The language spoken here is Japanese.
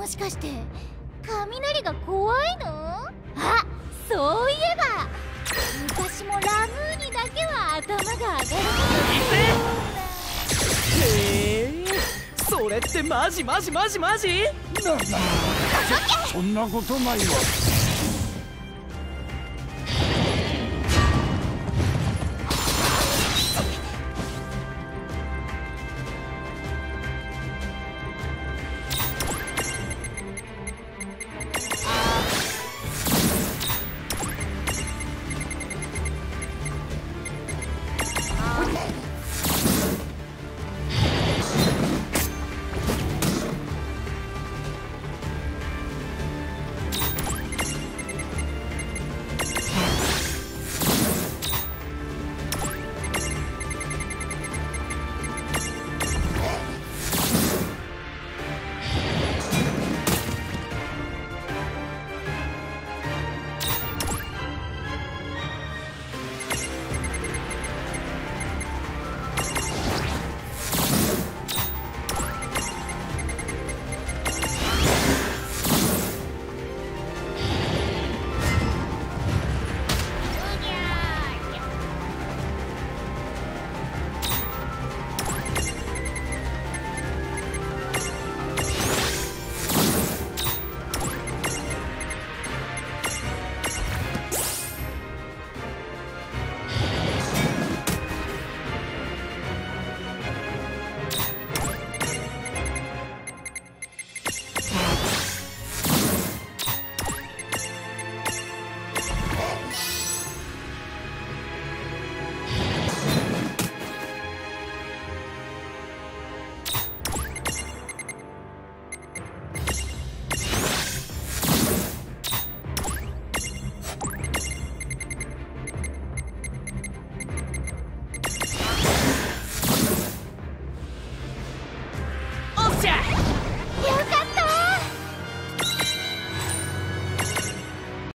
もしかして雷が怖いの？あそういえば。昔もラムーにだけは頭が上がるへえそれってマジマジマジマジ？ななそそんなことないわ。